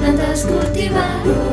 plantes cultivar-ho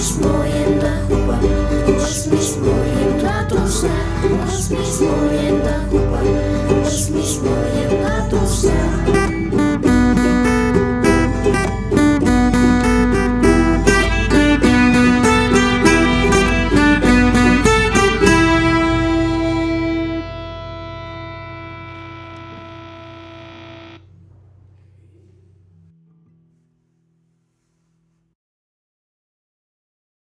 mismo y en la juba, vos mismo y en la tosca, vos.